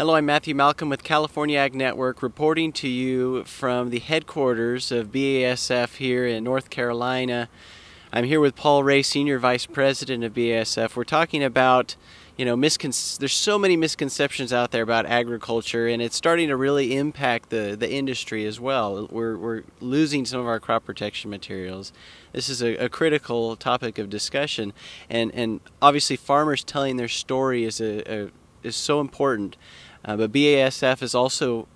Hello, I'm Matthew Malcolm with California Ag Network reporting to you from the headquarters of BASF here in North Carolina. I'm here with Paul Rea, Senior Vice President of BASF. We're talking about, you know, miscon- there's so many misconceptions out there about agriculture, and it's starting to really impact the, the industry as well. We're, we're losing some of our crop protection materials. This is a, a critical topic of discussion, and, and obviously, farmers telling their story is, a, a is so important. Uh, but BASF has also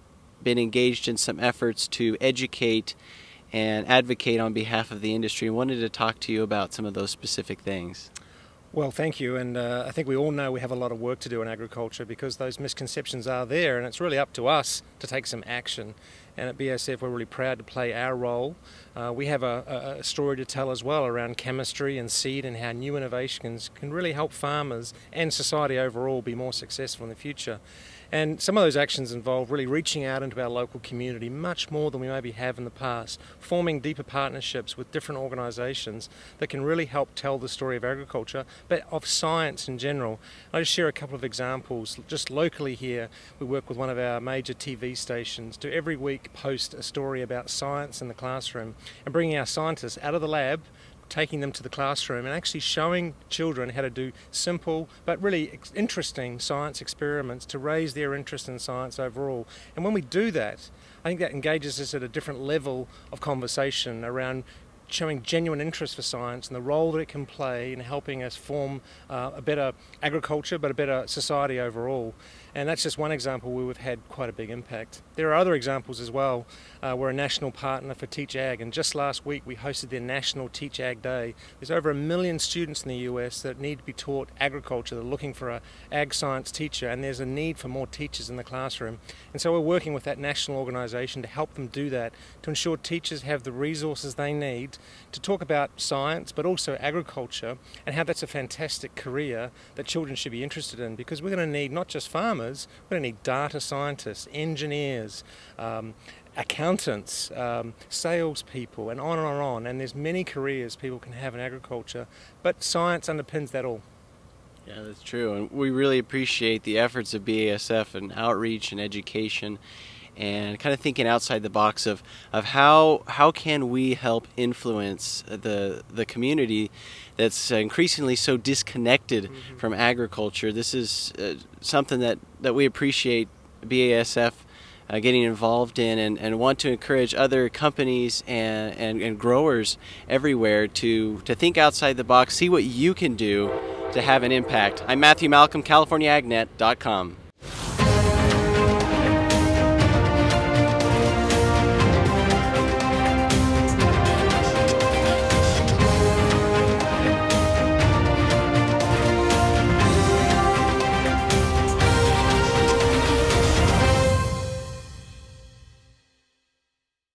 been engaged in some efforts to educate and advocate on behalf of the industry. I wanted to talk to you about some of those specific things. Well, thank you. And uh, I think we all know we have a lot of work to do in agriculture because those misconceptions are there, and it's really up to us to take some action. And at BASF, we're really proud to play our role. Uh, we have a, a, story to tell as well around chemistry and seed and how new innovations can really help farmers and society overall be more successful in the future. And some of those actions involve really reaching out into our local community much more than we maybe have in the past, forming deeper partnerships with different organisations that can really help tell the story of agriculture, but of science in general. I'll just share a couple of examples. Just locally here, we work with one of our major TV stations to every post a story about science in the classroom and bringing our scientists out of the lab taking them to the classroom and actually showing children how to do simple but really interesting science experiments to raise their interest in science overall. And when we do that, I think that engages us at a different level of conversation around showing genuine interest for science and the role that it can play in helping us form uh, a better agriculture but a better society overall. And that's just one example where we've had quite a big impact. There are other examples as well. Uh, we're a national partner for Teach Ag, and just last week we hosted their National Teach Ag Day. There's over a million students in the US that need to be taught agriculture. They're looking for a ag science teacher, and there's a need for more teachers in the classroom. And so we're working with that national organisation to help them do that, to ensure teachers have the resources they need to talk about science, but also agriculture, and how that's a fantastic career that children should be interested in, because we're going to need not just farmers going to need data scientists, engineers, um, accountants, um, salespeople, and on and on. And there's many careers people can have in agriculture, but science underpins that all. Yeah, that's true. And we really appreciate the efforts of BASF and outreach and education and kind of thinking outside the box of, of how how can we help influence the the community that's increasingly so disconnected mm-hmm. from agriculture. This is uh, something that, that we appreciate BASF uh, getting involved in and, and want to encourage other companies and, and, and growers everywhere to, to think outside the box, see what you can do to have an impact. I'm Matthew Malcolm, CaliforniaAgNet.com.